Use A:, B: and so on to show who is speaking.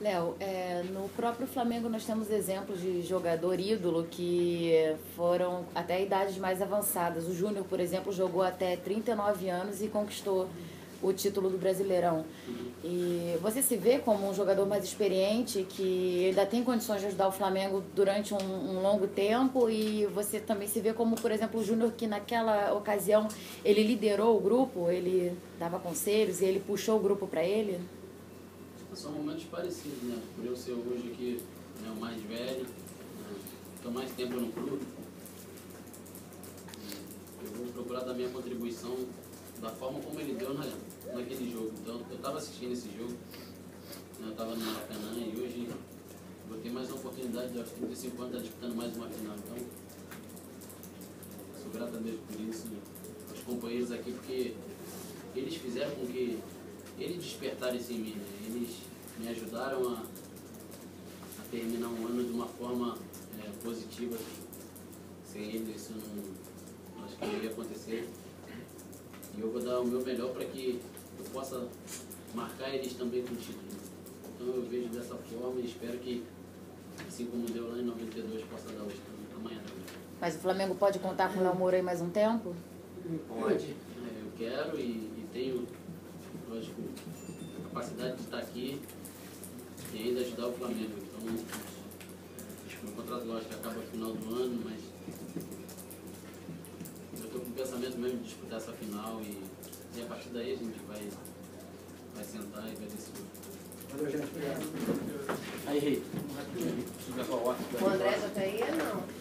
A: Léo, é, no próprio Flamengo nós temos exemplos de jogador ídolo que foram até idades mais avançadas. O Júnior, por exemplo, jogou até 39 anos e conquistou o título do Brasileirão. E você se vê como um jogador mais experiente que ainda tem condições de ajudar o Flamengo durante um, um longo tempo e você também se vê como, por exemplo, o Júnior que naquela ocasião ele liderou o grupo, ele dava conselhos e ele puxou o grupo para ele?
B: São momentos parecidos, né? Por eu ser hoje aqui né, o mais velho, estou né? mais tempo no clube, eu vou procurar dar minha contribuição da forma como ele deu na, naquele jogo. Então, eu estava assistindo esse jogo, né? eu estava no Maracanã e hoje vou ter mais uma oportunidade, aos 35 anos, estar disputando mais uma final. Então, sou grato a Deus por isso, aos companheiros aqui, porque eles fizeram com que eles despertaram isso em mim, né? eles me ajudaram a, a, terminar um ano de uma forma é, positiva. Sem eles isso não, acho que não ia acontecer. E eu vou dar o meu melhor para que eu possa marcar eles também com título. Então eu vejo dessa forma e espero que, assim como deu lá em 92, possa dar hoje amanhã também.
A: Mas o Flamengo pode contar com o Léo Moura mais um tempo?
B: Pode. É, eu quero e, e tenho lógico, a capacidade de estar aqui e ainda ajudar o Flamengo. Então, acho que o contrato, lógico, acaba no final do ano, mas eu estou com o pensamento mesmo de disputar essa final e, e a partir daí a gente vai, vai sentar e vai decidir.
C: Valeu, gente. Obrigado.
D: Aí, Rei.
A: O André já está aí? Não.